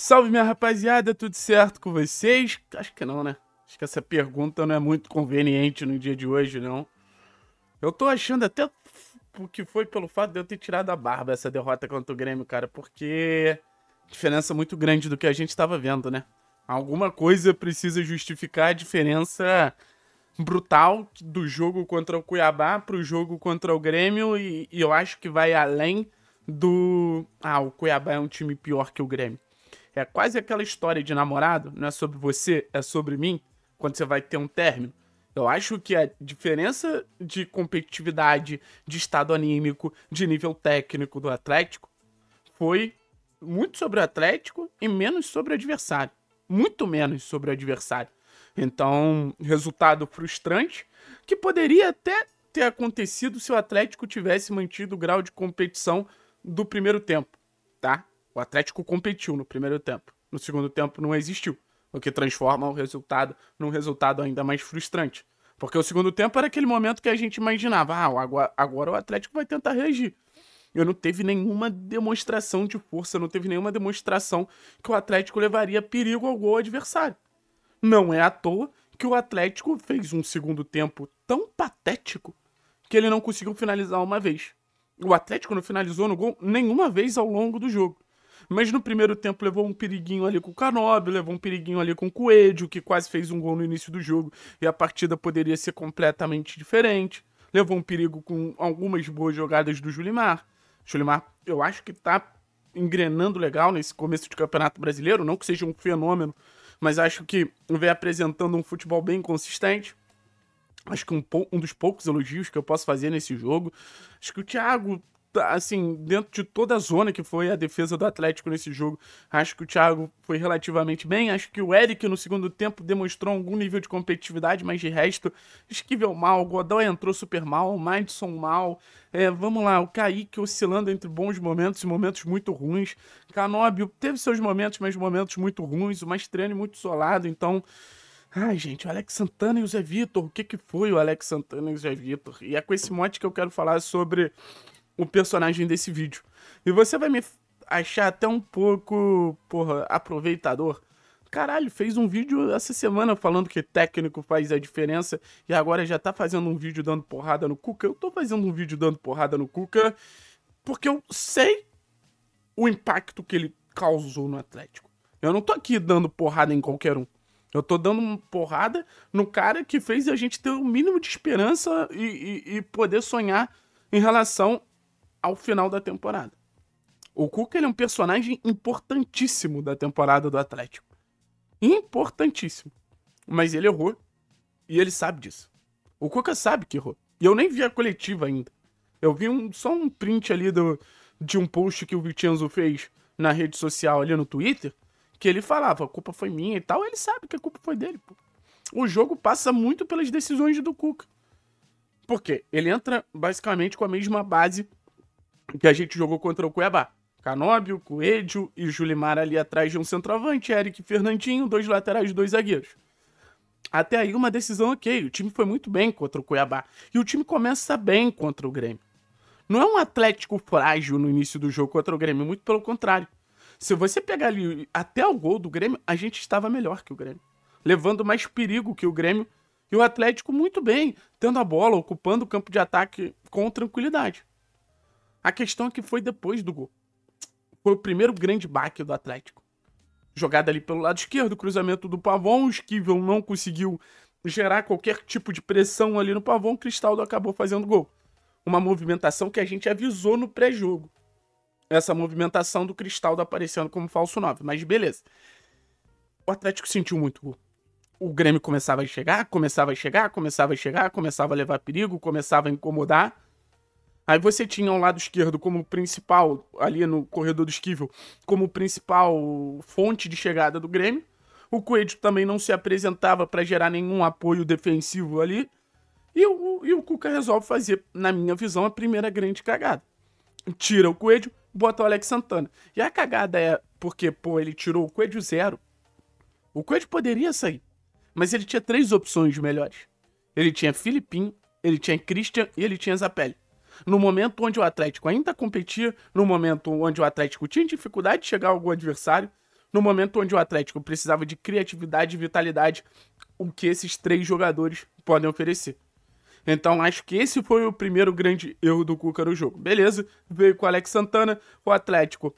Salve minha rapaziada, tudo certo com vocês? Acho que não, né? Acho que essa pergunta não é muito conveniente no dia de hoje, não. Eu tô achando até que foi pelo fato de eu ter tirado a barba essa derrota contra o Grêmio, cara, porque diferença muito grande do que a gente estava vendo, né? Alguma coisa precisa justificar a diferença brutal do jogo contra o Cuiabá pro jogo contra o Grêmio e, e eu acho que vai além do. Ah, o Cuiabá é um time pior que o Grêmio. É quase aquela história de namorado, não é sobre você, é sobre mim, quando você vai ter um término. Eu acho que a diferença de competitividade, de estado anímico, de nível técnico do Atlético foi muito sobre o Atlético e menos sobre o adversário. Muito menos sobre o adversário. Então, resultado frustrante, que poderia até ter acontecido se o Atlético tivesse mantido o grau de competição do primeiro tempo, tá? O Atlético competiu no primeiro tempo. No segundo tempo não existiu, o que transforma o resultado num resultado ainda mais frustrante. Porque o segundo tempo era aquele momento que a gente imaginava, ah, agora, agora o Atlético vai tentar reagir. Eu não teve nenhuma demonstração de força, não teve nenhuma demonstração que o Atlético levaria perigo ao gol adversário. Não é à toa que o Atlético fez um segundo tempo tão patético que ele não conseguiu finalizar uma vez. O Atlético não finalizou no gol nenhuma vez ao longo do jogo. Mas no primeiro tempo levou um periguinho ali com o Canobi, levou um periguinho ali com o Coelho, que quase fez um gol no início do jogo e a partida poderia ser completamente diferente. Levou um perigo com algumas boas jogadas do Julimar. Julimar, eu acho que tá engrenando legal nesse começo de campeonato brasileiro, não que seja um fenômeno mas acho que vem apresentando um futebol bem consistente. Acho que um, um dos poucos elogios que eu posso fazer nesse jogo. Acho que o Thiago assim, dentro de toda a zona que foi a defesa do Atlético nesse jogo, acho que o Thiago foi relativamente bem. Acho que o Eric no segundo tempo demonstrou algum nível de competitividade, mas de resto, esquivel mal. Godoy entrou super mal, Madison mal. É, vamos lá, o Kaique oscilando entre bons momentos e momentos muito ruins. Canóbio teve seus momentos, mas momentos muito ruins. O Mastriani muito solado, então. Ai, gente, o Alex Santana e o Zé Vitor. O que, que foi o Alex Santana e o Zé Vitor? E é com esse mote que eu quero falar sobre o personagem desse vídeo. E você vai me achar até um pouco, porra, aproveitador. Caralho, fez um vídeo essa semana falando que técnico faz a diferença e agora já tá fazendo um vídeo dando porrada no Cuca. Eu tô fazendo um vídeo dando porrada no Cuca porque eu sei o impacto que ele causou no Atlético. Eu não tô aqui dando porrada em qualquer um. Eu tô dando uma porrada no cara que fez a gente ter o mínimo de esperança e, e, e poder sonhar em relação ao final da temporada. O Cuca ele é um personagem importantíssimo da temporada do Atlético. Importantíssimo. Mas ele errou. E ele sabe disso. O Cuca sabe que errou. E eu nem vi a coletiva ainda. Eu vi um, só um print ali do, de um post que o Vicenzo fez na rede social ali no Twitter. Que ele falava, a culpa foi minha e tal. Ele sabe que a culpa foi dele. Pô. O jogo passa muito pelas decisões do Cuca. Porque ele entra basicamente com a mesma base que a gente jogou contra o Cuiabá. Canóbio, Coelho e Julimar ali atrás de um centroavante, Eric e Fernandinho, dois laterais, dois zagueiros. Até aí uma decisão ok, o time foi muito bem contra o Cuiabá. E o time começa bem contra o Grêmio. Não é um Atlético frágil no início do jogo contra o Grêmio, muito pelo contrário. Se você pegar ali até o gol do Grêmio, a gente estava melhor que o Grêmio. Levando mais perigo que o Grêmio. E o Atlético muito bem, tendo a bola, ocupando o campo de ataque com tranquilidade. A questão é que foi depois do gol. Foi o primeiro grande baque do Atlético. Jogada ali pelo lado esquerdo, cruzamento do Pavon, o Esquivel não conseguiu gerar qualquer tipo de pressão ali no Pavon, Cristaldo acabou fazendo gol. Uma movimentação que a gente avisou no pré-jogo. Essa movimentação do Cristaldo aparecendo como falso 9, mas beleza. O Atlético sentiu muito gol. O Grêmio começava a chegar, começava a chegar, começava a chegar, começava a levar perigo, começava a incomodar. Aí você tinha ao lado esquerdo como principal, ali no corredor do esquivel, como principal fonte de chegada do Grêmio. O Coelho também não se apresentava para gerar nenhum apoio defensivo ali. E o, e o Cuca resolve fazer, na minha visão, a primeira grande cagada. Tira o Coelho, bota o Alex Santana. E a cagada é porque, pô, ele tirou o Coelho zero. O Coelho poderia sair, mas ele tinha três opções melhores. Ele tinha Filipinho, ele tinha Christian e ele tinha Zapelli no momento onde o Atlético ainda competia, no momento onde o Atlético tinha dificuldade de chegar ao gol adversário, no momento onde o Atlético precisava de criatividade e vitalidade, o que esses três jogadores podem oferecer. Então acho que esse foi o primeiro grande erro do Cuca no jogo. Beleza, veio com o Alex Santana, o Atlético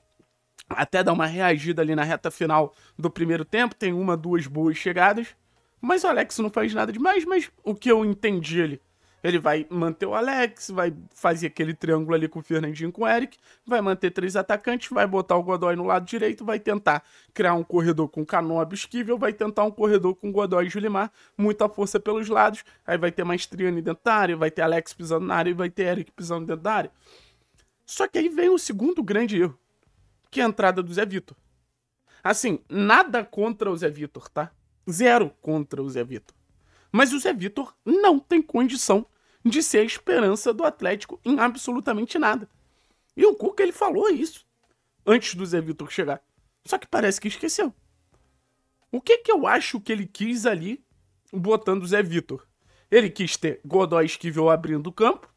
até dá uma reagida ali na reta final do primeiro tempo, tem uma, duas boas chegadas, mas o Alex não faz nada demais, mas o que eu entendi ali ele vai manter o Alex, vai fazer aquele triângulo ali com o Fernandinho com o Eric, vai manter três atacantes, vai botar o Godoy no lado direito, vai tentar criar um corredor com Canobi Esquivel, vai tentar um corredor com Godoy e Julimar, muita força pelos lados, aí vai ter Maestriani dentro da área, vai ter Alex pisando na área e vai ter Eric pisando dentro da área. Só que aí vem o segundo grande erro, que é a entrada do Zé Vitor. Assim, nada contra o Zé Vitor, tá? Zero contra o Zé Vitor. Mas o Zé Vitor não tem condição de ser a esperança do Atlético em absolutamente nada. E o Cuca ele falou isso antes do Zé Vitor chegar. Só que parece que esqueceu. O que que eu acho que ele quis ali botando o Zé Vitor? Ele quis ter Godoy Esquivel abrindo o campo,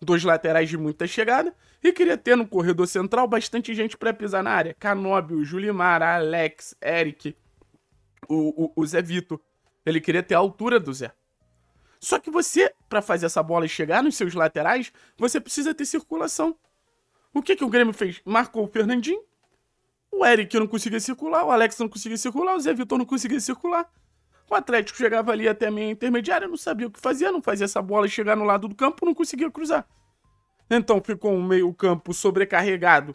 dois laterais de muita chegada, e queria ter no corredor central bastante gente para pisar na área. Canóbio, Julimar, Alex, Eric, o, o, o Zé Vitor. Ele queria ter a altura do Zé. Só que você, para fazer essa bola chegar nos seus laterais, você precisa ter circulação. O que, que o Grêmio fez? Marcou o Fernandinho, o Eric não conseguia circular, o Alex não conseguia circular, o Zé Vitor não conseguia circular. O Atlético chegava ali até a meia intermediária, não sabia o que fazia, não fazia essa bola chegar no lado do campo, não conseguia cruzar. Então ficou um meio-campo sobrecarregado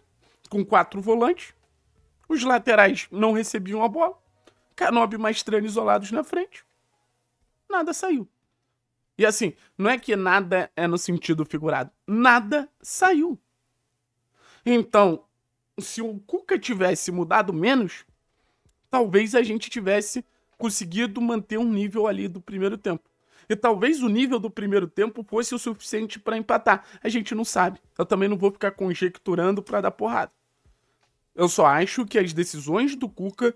com quatro volantes. Os laterais não recebiam a bola. Canobi e Maestrano isolados na frente. Nada saiu. E assim, não é que nada é no sentido figurado. Nada saiu. Então, se o Cuca tivesse mudado menos, talvez a gente tivesse conseguido manter um nível ali do primeiro tempo. E talvez o nível do primeiro tempo fosse o suficiente para empatar. A gente não sabe. Eu também não vou ficar conjecturando para dar porrada. Eu só acho que as decisões do Cuca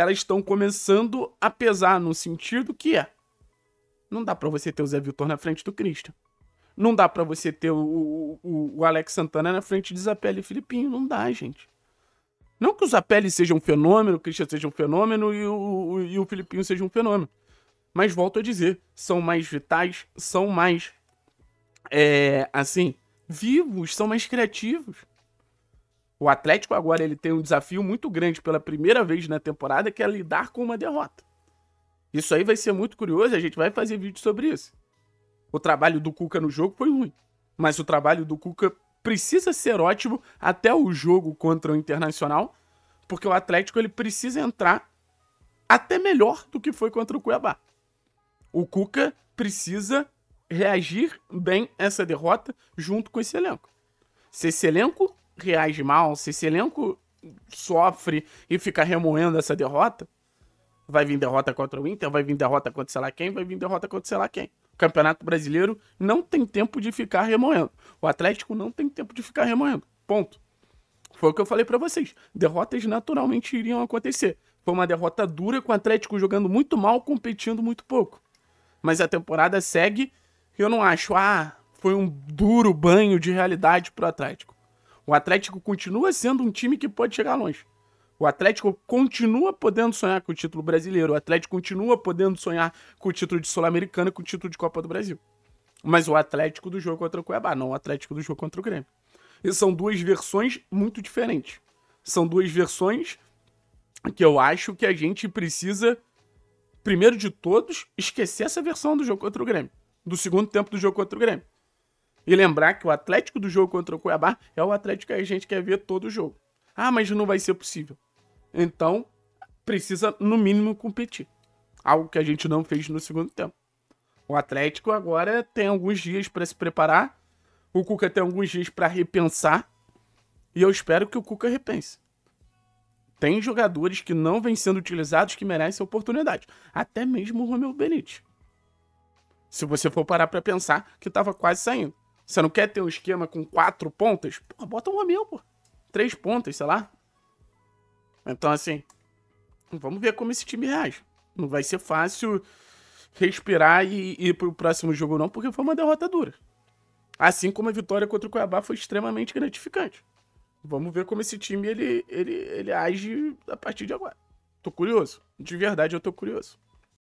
elas estão começando a pesar no sentido que é. Não dá para você ter o Zé Vitor na frente do Christian. Não dá para você ter o, o, o, Alex Santana na frente de Zapelli e Filipinho. Não dá, gente. Não que o Zapelli seja um fenômeno, o Christian seja um fenômeno e o, e o Filipinho seja um fenômeno. Mas volto a dizer, são mais vitais, são mais, é, assim, vivos, são mais criativos. O Atlético agora ele tem um desafio muito grande pela primeira vez na temporada, que é lidar com uma derrota. Isso aí vai ser muito curioso, a gente vai fazer vídeo sobre isso. O trabalho do Cuca no jogo foi ruim, mas o trabalho do Cuca precisa ser ótimo até o jogo contra o Internacional, porque o Atlético ele precisa entrar até melhor do que foi contra o Cuiabá. O Cuca precisa reagir bem a essa derrota junto com esse elenco. Se esse elenco reage mal, se esse elenco sofre e fica remoendo essa derrota, vai vir derrota contra o Inter, vai vir derrota contra sei lá quem, vai vir derrota contra sei lá quem. O Campeonato Brasileiro não tem tempo de ficar remoendo. O Atlético não tem tempo de ficar remoendo. Ponto. Foi o que eu falei para vocês. Derrotas naturalmente iriam acontecer. Foi uma derrota dura com o Atlético jogando muito mal, competindo muito pouco. Mas a temporada segue. Eu não acho, ah, foi um duro banho de realidade pro Atlético. O Atlético continua sendo um time que pode chegar longe. O Atlético continua podendo sonhar com o título brasileiro. O Atlético continua podendo sonhar com o título de Sul-Americana e com o título de Copa do Brasil. Mas o Atlético do jogo contra o Cuiabá, não o Atlético do jogo contra o Grêmio. E são duas versões muito diferentes. São duas versões que eu acho que a gente precisa, primeiro de todos, esquecer essa versão do jogo contra o Grêmio. Do segundo tempo do jogo contra o Grêmio. E lembrar que o Atlético do jogo contra o Cuiabá é o Atlético que a gente quer ver todo o jogo. Ah, mas não vai ser possível. Então, precisa, no mínimo, competir. Algo que a gente não fez no segundo tempo. O Atlético agora tem alguns dias para se preparar. O Cuca tem alguns dias para repensar. E eu espero que o Cuca repense. Tem jogadores que não vêm sendo utilizados que merecem oportunidade. Até mesmo o Romeu Benítez. Se você for parar para pensar que estava quase saindo. Você não quer ter um esquema com quatro pontas? Bota um Romeu, pô. Três pontas, sei lá. Então, assim, vamos ver como esse time reage. Não vai ser fácil respirar e ir pro próximo jogo, não, porque foi uma derrota dura. Assim como a vitória contra o Cuiabá foi extremamente gratificante. Vamos ver como esse time ele, ele, ele age a partir de agora. Tô curioso. De verdade, eu tô curioso.